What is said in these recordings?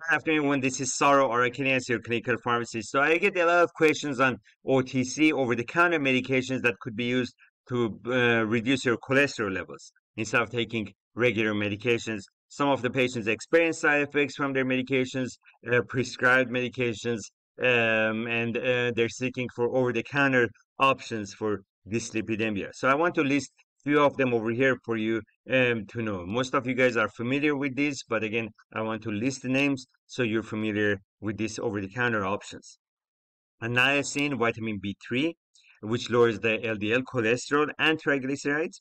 Good afternoon, this is Saro Arakelians, your clinical pharmacist. So I get a lot of questions on OTC, over-the-counter medications that could be used to uh, reduce your cholesterol levels instead of taking regular medications. Some of the patients experience side effects from their medications, uh, prescribed medications, um, and uh, they're seeking for over-the-counter options for dyslipidemia. So I want to list few of them over here for you um, to know. Most of you guys are familiar with these, but again, I want to list the names so you're familiar with these over-the-counter options. A niacin, vitamin B3, which lowers the LDL cholesterol and triglycerides,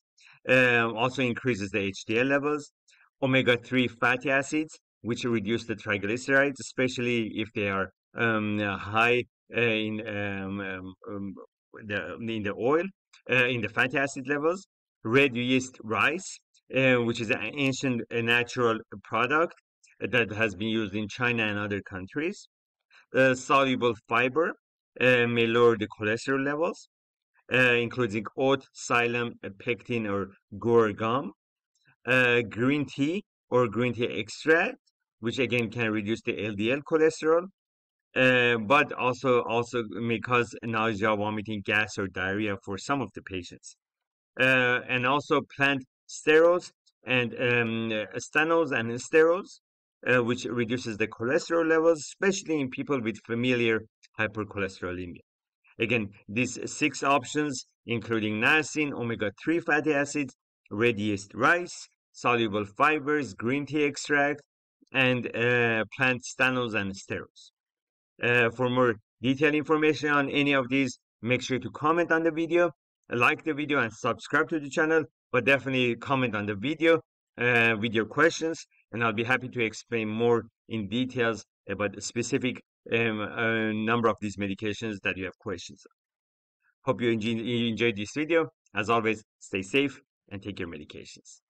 um, also increases the HDL levels. Omega-3 fatty acids, which reduce the triglycerides, especially if they are um, high uh, in um, um, um, the, in the oil, uh, in the fatty acid levels red yeast rice, uh, which is an ancient uh, natural product that has been used in China and other countries. Uh, soluble fiber uh, may lower the cholesterol levels, uh, including oat, psyllium, pectin, or guar gum. green tea or green tea extract, which again can reduce the LDL cholesterol, uh, but also also may cause nausea, vomiting, gas, or diarrhea for some of the patients uh, and also plant sterols and um, stanols and sterols, uh, which reduces the cholesterol levels, especially in people with familiar hypercholesterolemia. Again, these six options, including niacin, omega-3 fatty acids, red yeast rice, soluble fibers, green tea extract, and uh, plant stanols and sterols. Uh, for more detailed information on any of these, make sure to comment on the video like the video and subscribe to the channel, but definitely comment on the video uh, with your questions, and I'll be happy to explain more in details about the specific um, uh, number of these medications that you have questions. Hope you enjoyed this video. As always, stay safe and take your medications.